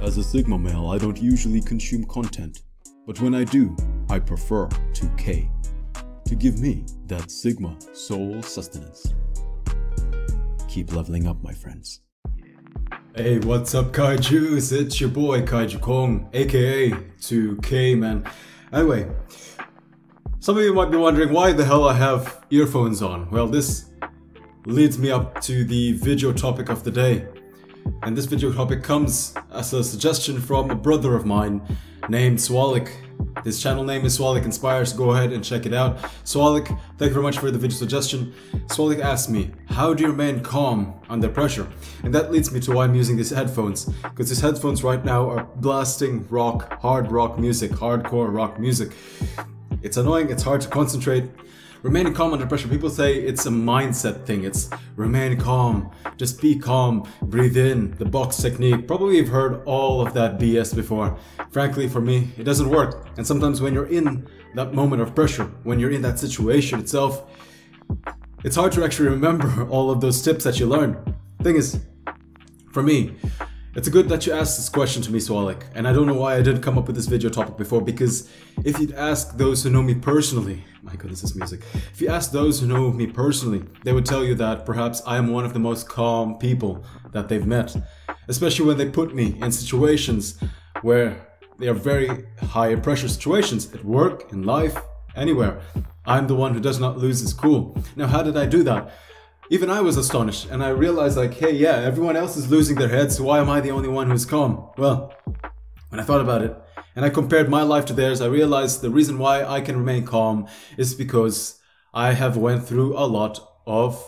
As a Sigma male, I don't usually consume content, but when I do, I prefer to K to give me that Sigma soul sustenance. Keep leveling up, my friends. Hey, what's up, Kaijus? It's your boy Kaiju Kong, aka 2K man. Anyway, some of you might be wondering why the hell I have earphones on. Well, this leads me up to the video topic of the day. And this video topic comes as a suggestion from a brother of mine named Swalik. His channel name is Swalik Inspires, go ahead and check it out. Swalik, thank you very much for the video suggestion. Swalik asked me, how do you remain calm under pressure? And that leads me to why I'm using these headphones. Because these headphones right now are blasting rock, hard rock music, hardcore rock music. It's annoying, it's hard to concentrate. Remaining calm under pressure, people say it's a mindset thing. It's remain calm, just be calm, breathe in, the box technique. Probably you've heard all of that BS before. Frankly, for me, it doesn't work. And sometimes when you're in that moment of pressure, when you're in that situation itself, it's hard to actually remember all of those tips that you learned. Thing is, for me, it's good that you asked this question to me, Swalik, and I don't know why I didn't come up with this video topic before, because if you'd ask those who know me personally, my goodness, this music, if you ask those who know me personally, they would tell you that perhaps I am one of the most calm people that they've met, especially when they put me in situations where they are very high pressure situations, at work, in life, anywhere. I'm the one who does not lose his cool. Now, how did I do that? Even I was astonished and I realized like, hey, yeah, everyone else is losing their heads, so why am I the only one who's calm? Well, when I thought about it and I compared my life to theirs, I realized the reason why I can remain calm is because I have went through a lot of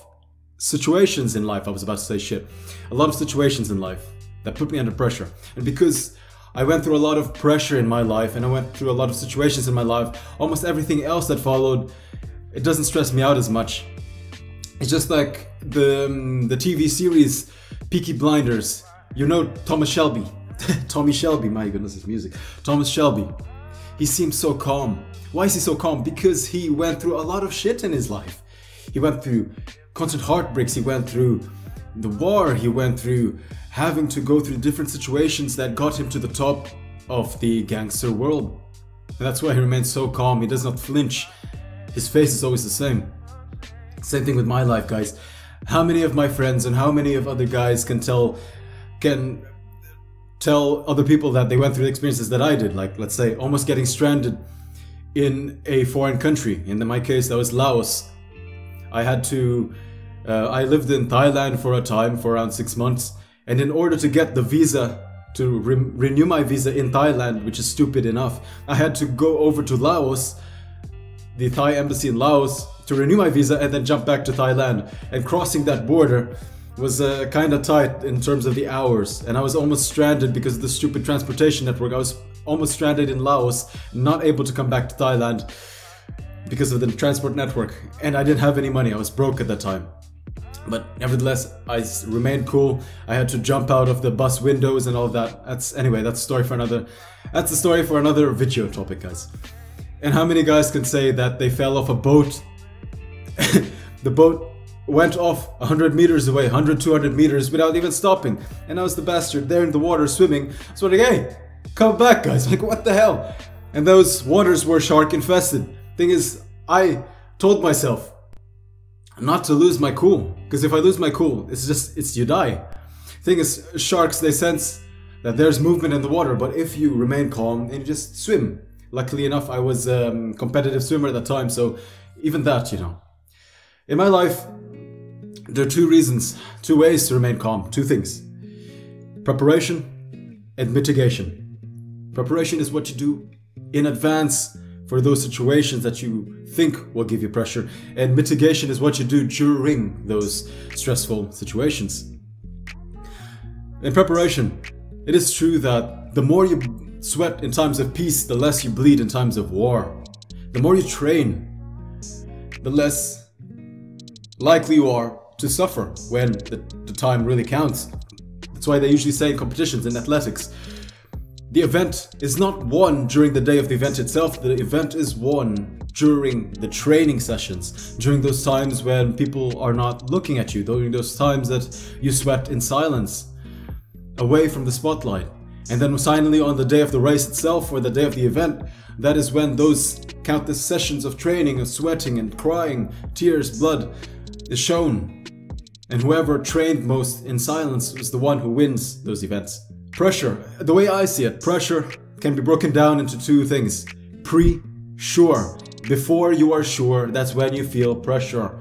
situations in life. I was about to say shit. A lot of situations in life that put me under pressure. And because I went through a lot of pressure in my life and I went through a lot of situations in my life, almost everything else that followed, it doesn't stress me out as much it's just like the um, the TV series Peaky Blinders. You know Thomas Shelby. Tommy Shelby, my goodness, his music. Thomas Shelby. He seems so calm. Why is he so calm? Because he went through a lot of shit in his life. He went through constant heartbreaks. He went through the war. He went through having to go through different situations that got him to the top of the gangster world. And that's why he remains so calm. He does not flinch. His face is always the same. Same thing with my life, guys. How many of my friends and how many of other guys can tell can tell other people that they went through the experiences that I did, like let's say almost getting stranded in a foreign country. In my case, that was Laos. I had to. Uh, I lived in Thailand for a time, for around six months, and in order to get the visa to re renew my visa in Thailand, which is stupid enough, I had to go over to Laos, the Thai embassy in Laos, to renew my visa and then jump back to Thailand. And crossing that border was uh, kind of tight in terms of the hours. And I was almost stranded because of the stupid transportation network. I was almost stranded in Laos, not able to come back to Thailand because of the transport network. And I didn't have any money, I was broke at that time. But nevertheless, I remained cool. I had to jump out of the bus windows and all that. That's anyway, that's a story for another. That's a story for another video topic, guys. And how many guys can say that they fell off a boat the boat went off 100 meters away, 100, 200 meters without even stopping. And I was the bastard there in the water swimming. So like, hey, come back, guys. Like, what the hell? And those waters were shark infested. Thing is, I told myself not to lose my cool. Because if I lose my cool, it's just, it's you die. Thing is, sharks, they sense that there's movement in the water, but if you remain calm and you just swim. Luckily enough, I was a um, competitive swimmer at the time, so even that, you know, in my life, there are two reasons, two ways to remain calm, two things preparation and mitigation. Preparation is what you do in advance for those situations that you think will give you pressure, and mitigation is what you do during those stressful situations. In preparation, it is true that the more you sweat in times of peace, the less you bleed in times of war. The more you train, the less likely you are to suffer when the, the time really counts. That's why they usually say in competitions in athletics, the event is not won during the day of the event itself, the event is won during the training sessions, during those times when people are not looking at you, during those times that you sweat in silence, away from the spotlight. And then finally, on the day of the race itself or the day of the event, that is when those countless sessions of training, of sweating and crying, tears, blood is shown. And whoever trained most in silence is the one who wins those events. Pressure, the way I see it, pressure can be broken down into two things pre, sure. Before you are sure, that's when you feel pressure.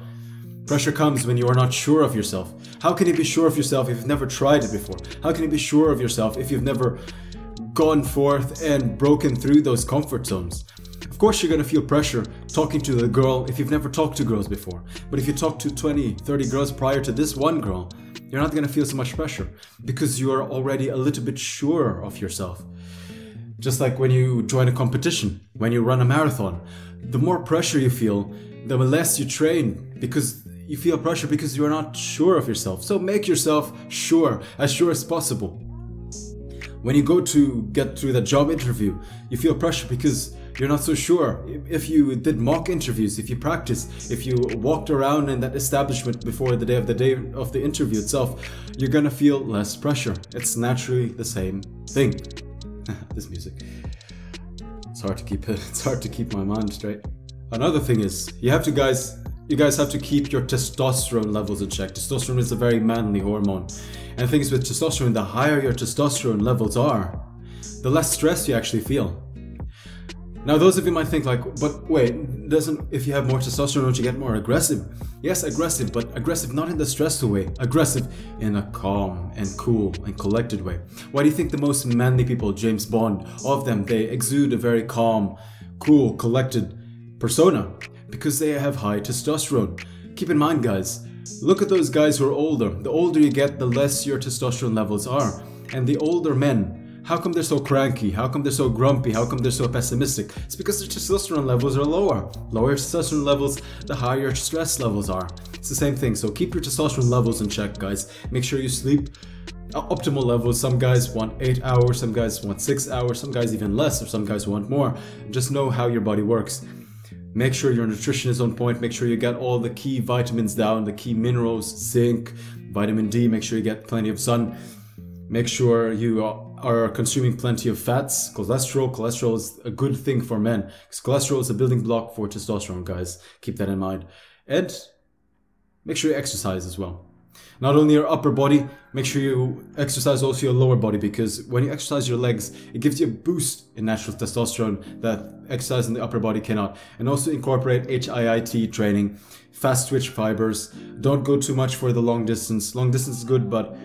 Pressure comes when you are not sure of yourself. How can you be sure of yourself if you've never tried it before? How can you be sure of yourself if you've never gone forth and broken through those comfort zones? Of course, you're gonna feel pressure talking to the girl if you've never talked to girls before. But if you talk to 20, 30 girls prior to this one girl, you're not gonna feel so much pressure because you are already a little bit sure of yourself. Just like when you join a competition, when you run a marathon, the more pressure you feel, the less you train because you feel pressure because you're not sure of yourself. So make yourself sure, as sure as possible. When you go to get through the job interview, you feel pressure because you're not so sure. If you did mock interviews, if you practiced, if you walked around in that establishment before the day of the day of the interview itself, you're gonna feel less pressure. It's naturally the same thing. this music. It's hard to keep it. It's hard to keep my mind straight. Another thing is you have to guys you guys have to keep your testosterone levels in check. Testosterone is a very manly hormone. And things with testosterone, the higher your testosterone levels are, the less stress you actually feel. Now, those of you might think like, but wait, doesn't if you have more testosterone, don't you get more aggressive? Yes, aggressive, but aggressive not in the stressful way. Aggressive in a calm and cool and collected way. Why do you think the most manly people, James Bond, all of them, they exude a very calm, cool, collected persona? because they have high testosterone. Keep in mind, guys, look at those guys who are older. The older you get, the less your testosterone levels are. And the older men, how come they're so cranky? How come they're so grumpy? How come they're so pessimistic? It's because their testosterone levels are lower. Lower testosterone levels, the higher your stress levels are. It's the same thing. So keep your testosterone levels in check, guys. Make sure you sleep uh, optimal levels. Some guys want eight hours, some guys want six hours, some guys even less, or some guys want more. Just know how your body works. Make sure your nutrition is on point. Make sure you get all the key vitamins down, the key minerals, zinc, vitamin D. Make sure you get plenty of sun. Make sure you are consuming plenty of fats, cholesterol. Cholesterol is a good thing for men because cholesterol is a building block for testosterone, guys. Keep that in mind. And make sure you exercise as well. Not only your upper body, make sure you exercise also your lower body because when you exercise your legs, it gives you a boost in natural testosterone that exercise in the upper body cannot. And also incorporate HIIT training, fast twitch fibers. Don't go too much for the long distance. Long distance is good, but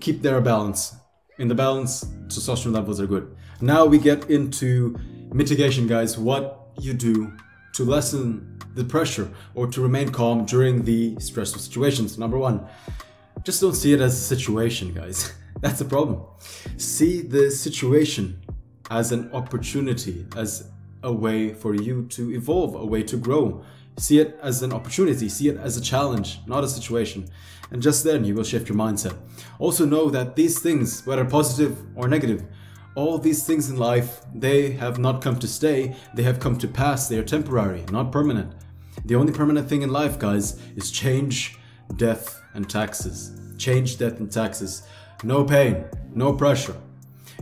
keep their balance. In the balance, testosterone levels are good. Now we get into mitigation, guys. What you do to lessen the pressure or to remain calm during the stressful situations. Number one, just don't see it as a situation, guys. That's the problem. See the situation as an opportunity, as a way for you to evolve, a way to grow. See it as an opportunity, see it as a challenge, not a situation. And just then you will shift your mindset. Also, know that these things, whether positive or negative, all these things in life, they have not come to stay, they have come to pass, they are temporary, not permanent. The only permanent thing in life, guys, is change, death, and taxes. Change, death, and taxes. No pain, no pressure.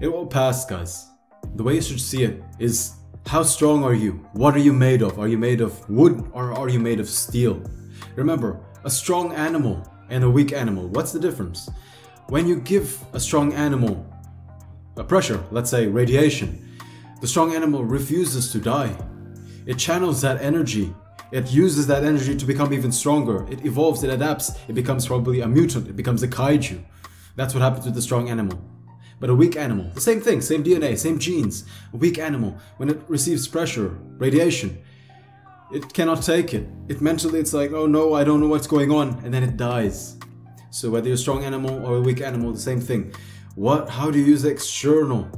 It will pass, guys. The way you should see it is how strong are you? What are you made of? Are you made of wood or are you made of steel? Remember, a strong animal and a weak animal, what's the difference? When you give a strong animal a pressure, let's say radiation, the strong animal refuses to die. It channels that energy it uses that energy to become even stronger. It evolves, it adapts, it becomes probably a mutant, it becomes a kaiju. That's what happens with the strong animal. But a weak animal, the same thing, same DNA, same genes. A weak animal, when it receives pressure, radiation, it cannot take it. It mentally, it's like, oh no, I don't know what's going on, and then it dies. So whether you're a strong animal or a weak animal, the same thing. What? How do you use the external?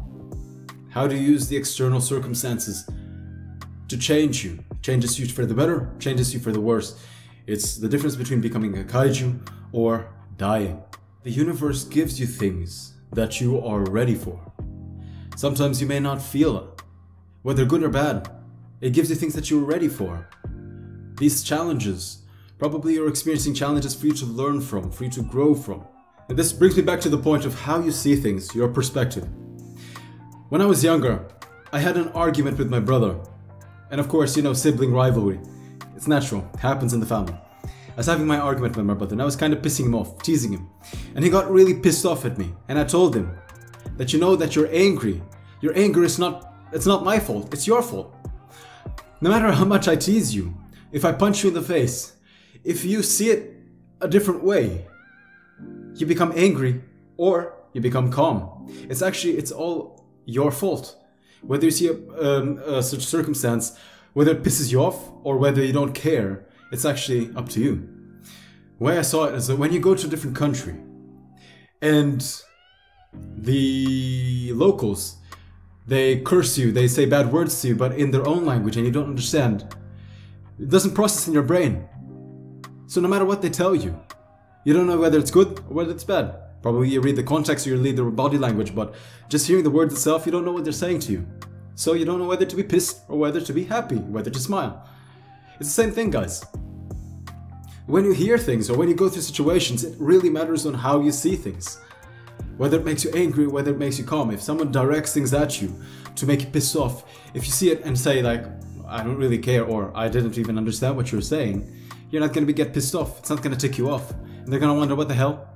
How do you use the external circumstances to change you? changes you for the better, changes you for the worse. It's the difference between becoming a kaiju or dying. The universe gives you things that you are ready for. Sometimes you may not feel it, whether good or bad. It gives you things that you're ready for. These challenges, probably you're experiencing challenges for you to learn from, for you to grow from. And this brings me back to the point of how you see things, your perspective. When I was younger, I had an argument with my brother. And of course, you know, sibling rivalry. It's natural, it happens in the family. I was having my argument with my brother and I was kind of pissing him off, teasing him. And he got really pissed off at me. And I told him that you know that you're angry. Your anger is not it's not my fault, it's your fault. No matter how much I tease you, if I punch you in the face, if you see it a different way, you become angry or you become calm. It's actually it's all your fault. Whether you see a, um, a such circumstance, whether it pisses you off or whether you don't care, it's actually up to you. The way I saw it is that when you go to a different country and the locals they curse you, they say bad words to you, but in their own language and you don't understand. It doesn't process in your brain. So no matter what they tell you, you don't know whether it's good or whether it's bad. Probably you read the context or you read the body language, but just hearing the words itself, you don't know what they're saying to you. So you don't know whether to be pissed or whether to be happy, whether to smile. It's the same thing, guys. When you hear things or when you go through situations, it really matters on how you see things. Whether it makes you angry, whether it makes you calm. If someone directs things at you to make you piss off, if you see it and say like, I don't really care or I didn't even understand what you were saying, you're not gonna get pissed off. It's not gonna tick you off. And they're gonna wonder what the hell.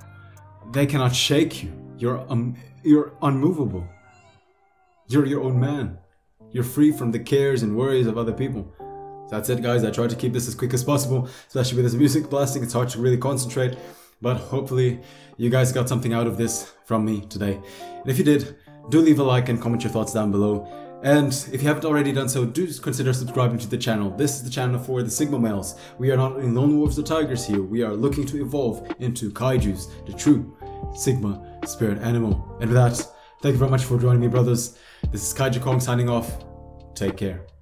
They cannot shake you. You're um, you're unmovable. You're your own man. You're free from the cares and worries of other people. So that's it, guys. I tried to keep this as quick as possible, especially with this music blasting. It's hard to really concentrate, but hopefully, you guys got something out of this from me today. And if you did, do leave a like and comment your thoughts down below. And if you haven't already done so, do consider subscribing to the channel. This is the channel for the Sigma males. We are not only lone wolves or tigers here, we are looking to evolve into kaijus, the true Sigma spirit animal. And with that, thank you very much for joining me, brothers. This is Kaiju Kong signing off. Take care.